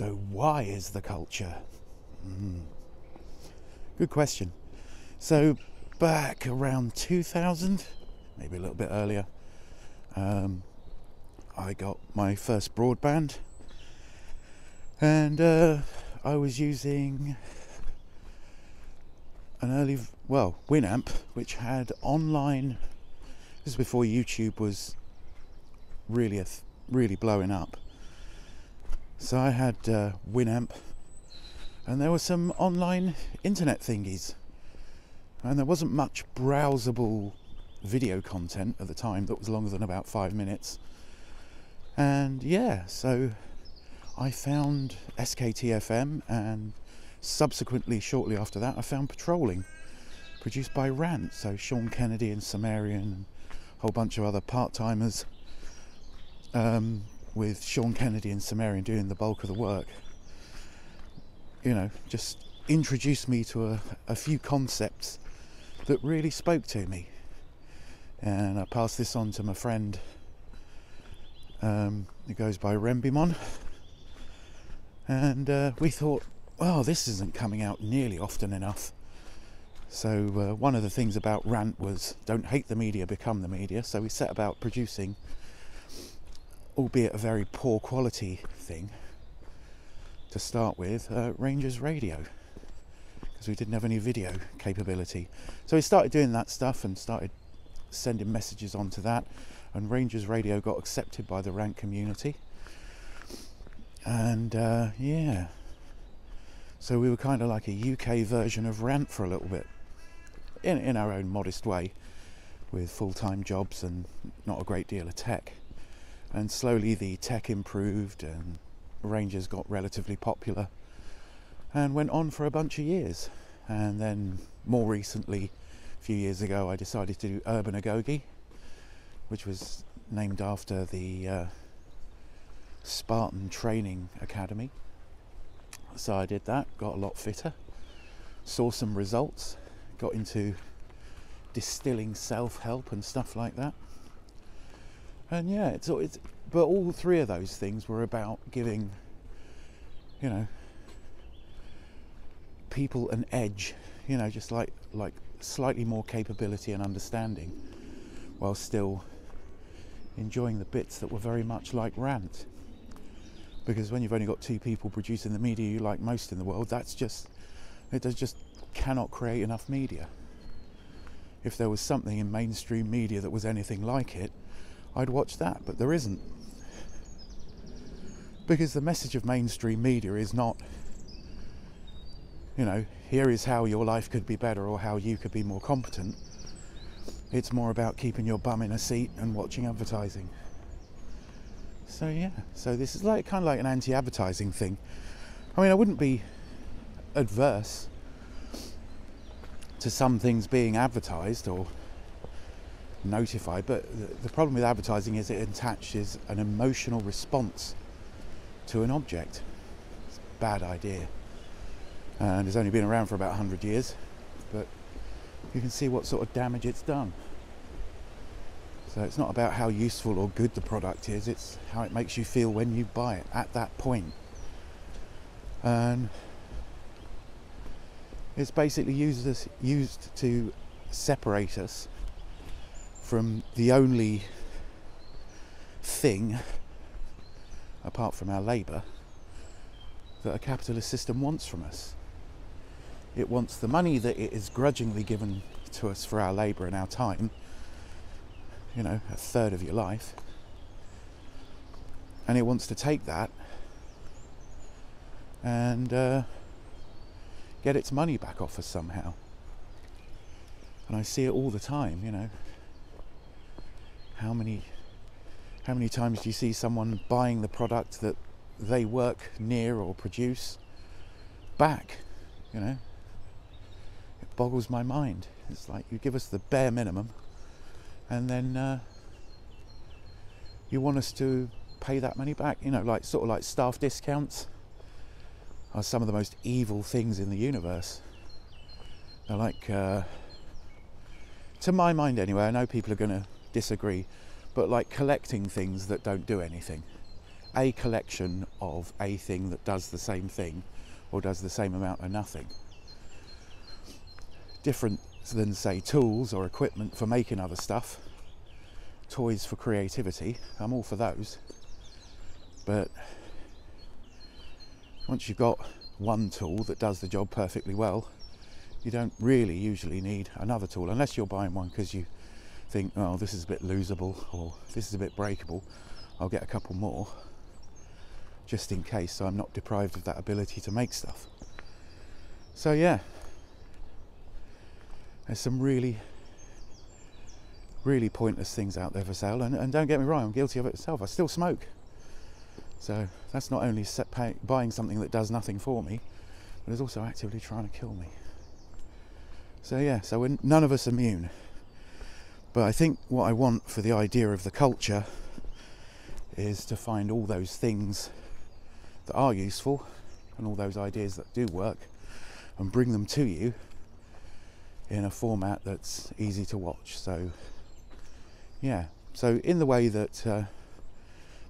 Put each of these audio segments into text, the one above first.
So, why is the Kulture? Mm. Good question. So, back around 2000, maybe a little bit earlier, um, I got my first broadband, and uh, I was using an early, well, Winamp, which had online. This is before YouTube was really, really blowing up. So I had uh, Winamp, and there were some online internet thingies, and there wasn't much browsable video content at the time that was longer than about five minutes. And yeah, so I found SKTFM, and subsequently, shortly after that, I found Patrolling, produced by Rant. So Sean Kennedy and Sumerian, and a whole bunch of other part timers um, with Sean Kennedy and Sumerian doing the bulk of the work, you know, just introduced me to a, a few concepts that really spoke to me. And I passed this on to my friend um, who goes by Rembimon. And uh, we thought, well, this isn't coming out nearly often enough. So, uh, one of the things about Rant was don't hate the media, become the media. So, we set about producing albeit a very poor quality thing to start with, uh, Rangers Radio, because we didn't have any video capability. So we started doing that stuff and started sending messages onto that, and Rangers Radio got accepted by the Rant community. And uh, yeah, so we were kind of like a UK version of Rant for a little bit, in, in our own modest way, with full time jobs and not a great deal of tech and slowly the tech improved and Rangers got relatively popular and went on for a bunch of years. And then more recently, a few years ago, I decided to do Urban Agoge, which was named after the uh, Spartan Training Academy. So I did that, got a lot fitter, saw some results, got into distilling self help and stuff like that and yeah, it's, it's but all three of those things were about giving, you know, people an edge, you know, just like like slightly more capability and understanding, while still enjoying the bits that were very much like rant. Because when you've only got two people producing the media you like most in the world, that's just it does just cannot create enough media. If there was something in mainstream media that was anything like it, I'd watch that, but there isn't. Because the message of mainstream media is not, you know, here is how your life could be better or how you could be more competent. It's more about keeping your bum in a seat and watching advertising. So yeah, so this is like kind of like an anti-advertising thing. I mean, I wouldn't be adverse to some things being advertised or notified. But the, problem with advertising is it attaches an emotional response to an object. It's a bad idea. And it's only been around for about 100 years, but you can see what sort of damage it's done. So it's not about how useful or good the product is, it's how it makes you feel when you buy it at that point. And it's basically used, used to separate us from the only thing, apart from our labour, that a capitalist system wants from us. It wants the money that it is grudgingly given to us for our labour and our time, you know, a third of your life, and it wants to take that and uh, get its money back off us somehow. And I see it all the time, you know how many how many times do you see someone buying the product that they work near or produce back you know? It boggles my mind. It's like you give us the bare minimum and then uh, you want us to pay that money back you know like sort of like staff discounts are some of the most evil things in the universe. They're like uh, to my mind anyway i know people are going to disagree, but like collecting things that don't do anything a collection of a thing that does the same thing or does the same amount of nothing. Different than, say, tools or equipment for making other stuff, toys for creativity. I'm all for those. But once you've got one tool that does the job perfectly well, you don't really usually need another tool unless you're buying one because you think, oh, this is a bit losable or this is a bit breakable. I'll get a couple more just in case so I'm not deprived of that ability to make stuff. So, yeah, there's some really, really pointless things out there for sale. And, and don't get me wrong, I'm guilty of it myself. I still smoke. So, that's not only pay, buying something that does nothing for me, but is also actively trying to kill me. So, yeah, so we're, none of us immune. But I think what I want for the idea of the Kulture is to find all those things that are useful and all those ideas that do work and bring them to you in a format that's easy to watch. So, yeah, so in the way that uh,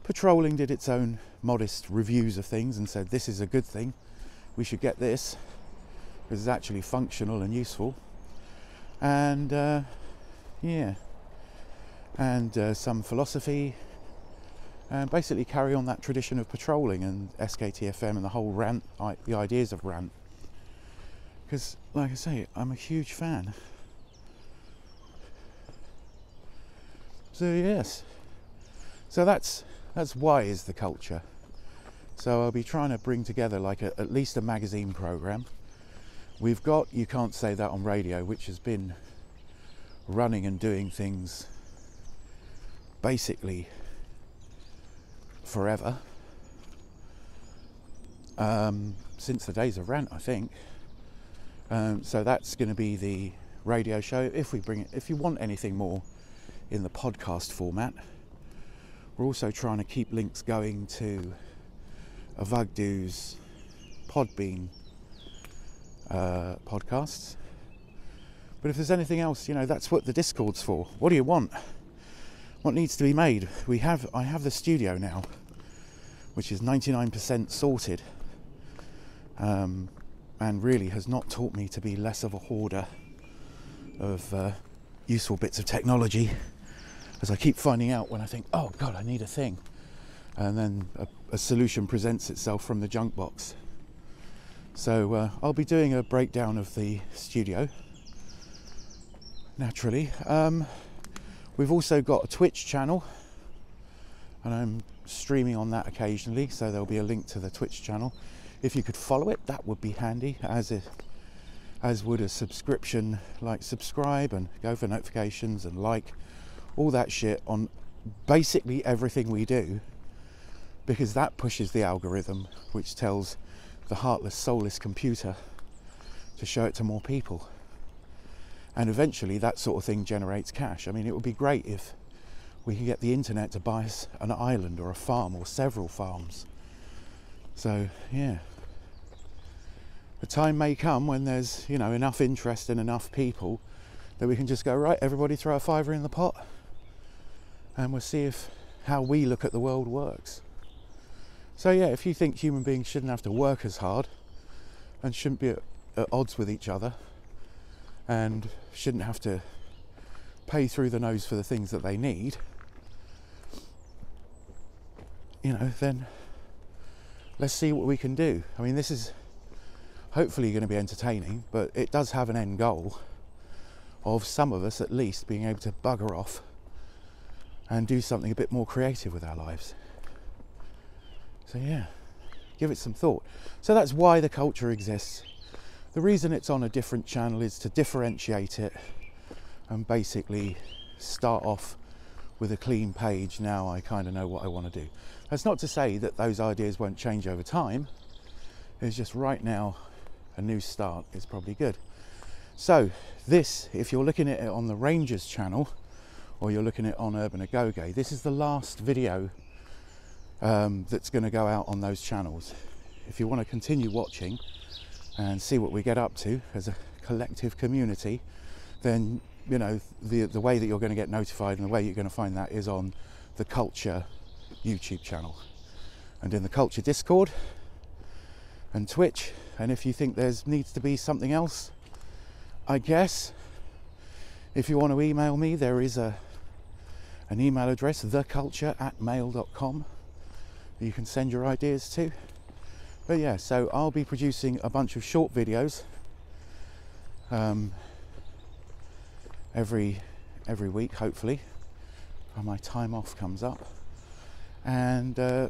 Patrolling did its own modest reviews of things and said, This is a good thing, we should get this because it's actually functional and useful. And uh, yeah, and uh, some philosophy and basically carry on that tradition of patrolling and SKTFM and the whole rant, the ideas of rant. Because, like I say, I'm a huge fan. So yes, so that's that's why is the Kulture. So I'll be trying to bring together like a, at least a magazine program. We've got you can't say that on radio, which has been running and doing things basically forever. Um, since the days of Rant, I think. Um, so that's going to be the radio show. If we bring it, if you want anything more in the podcast format, we're also trying to keep links going to Avagdu's Podbean uh, podcasts. But if there's anything else, you know, that's what the Discord's for. What do you want? What needs to be made? We have I have the studio now which is 99% sorted um, and really has not taught me to be less of a hoarder of uh, useful bits of technology as I keep finding out when I think, oh god, I need a thing. And then a, a solution presents itself from the junk box. So uh, I'll be doing a breakdown of the studio, naturally. Um, we've also got a Twitch channel, and I'm streaming on that occasionally, so there'll be a link to the Twitch channel. If you could follow it, that would be handy, as if, as would a subscription, like subscribe and go for notifications and like all that shit on basically everything we do, because that pushes the algorithm, which tells the heartless, soulless computer to show it to more people. And eventually, that sort of thing generates cash. I mean, it would be great if we can get the internet to buy us an island or a farm or several farms. So, yeah. The time may come when there's, you know, enough interest and enough people that we can just go, right, everybody throw a fiver in the pot and we'll see if how we look at the world works. So, yeah, if you think human beings shouldn't have to work as hard and shouldn't be at, at odds with each other and shouldn't have to pay through the nose for the things that they need, you know, then let's see what we can do. I mean, this is hopefully going to be entertaining, but it does have an end goal of some of us at least being able to bugger off and do something a bit more creative with our lives. So, yeah, give it some thought. So, that's why the Kulture exists. The reason it's on a different channel is to differentiate it and basically start off with a clean page, now I kind of know what I want to do. That's not to say that those ideas won't change over time. It's just right now, a new start is probably good. So, this, if you're looking at it on the Rangers channel or you're looking at it on Urban Agoge, this is the last video um, that's going to go out on those channels. If you want to continue watching and see what we get up to as a collective community, then you know, the, the way that you're going to get notified and the way you're going to find that is on the Kulture YouTube channel. and in the Kulture Discord and Twitch. And if you think there's needs to be something else, I guess if you want to email me, there is a an email address, theculture at mail.com. You can send your ideas to. But yeah, so I'll be producing a bunch of short videos um, every every week, hopefully, when my time off comes up. And uh,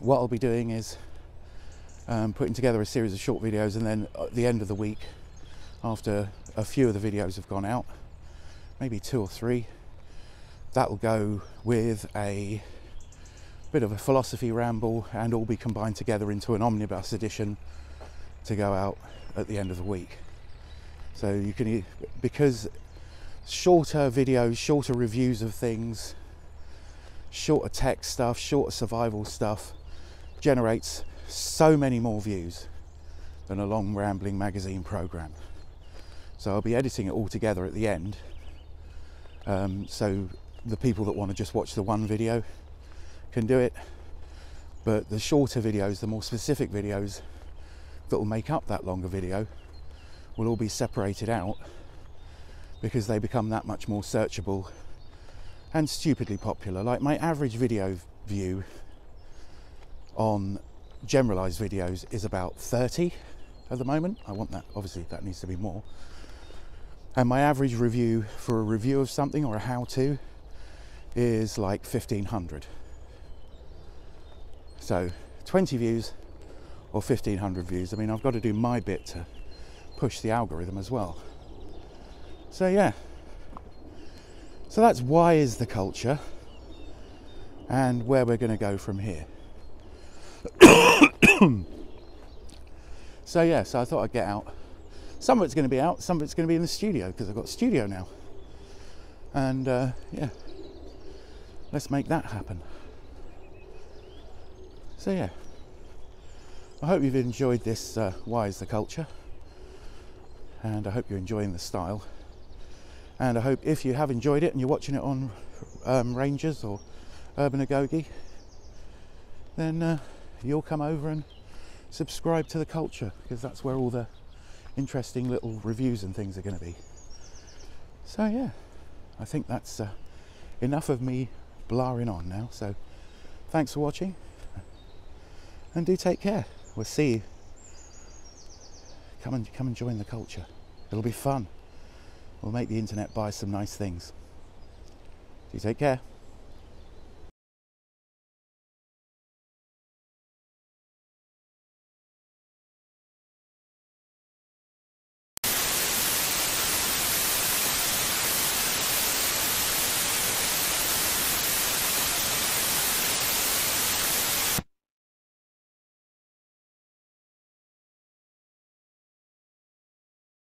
what I'll be doing is um, putting together a series of short videos, and then at the end of the week, after a few of the videos have gone out, maybe two or three, that will go with a bit of a philosophy ramble and all be combined together into an omnibus edition to go out at the end of the week. So you can, because shorter videos, shorter reviews of things, shorter tech stuff, shorter survival stuff generates so many more views than a long rambling magazine program. So I'll be editing it all together at the end. Um, so the people that want to just watch the one video can do it. But the shorter videos, the more specific videos that will make up that longer video, will all be separated out because they become that much more searchable and stupidly popular. Like my average video view on generalized videos is about 30 at the moment. I want that, obviously, that needs to be more. And my average review for a review of something or a how to is like 1500. So 20 views or 1500 views. I mean, I've got to do my bit to push the algorithm as well. So, yeah. So that's why is the Kulture and where we're going to go from here. so, yeah, so I thought I'd get out. Some of it's going to be out, some of it's going to be in the studio because I've got studio now. And uh, yeah, let's make that happen. So, yeah, I hope you've enjoyed this uh, Why is the Kulture, and I hope you're enjoying the style. And I hope if you have enjoyed it and you're watching it on um, Rangers or Urban Agoge, then uh, you'll come over and subscribe to the Kulture because that's where all the interesting little reviews and things are going to be. So, yeah, I think that's uh, enough of me blaring on now. So, thanks for watching and do take care. We'll see you. Come and come and join the Kulture. It'll be fun. We'll make the internet buy some nice things. Do take care.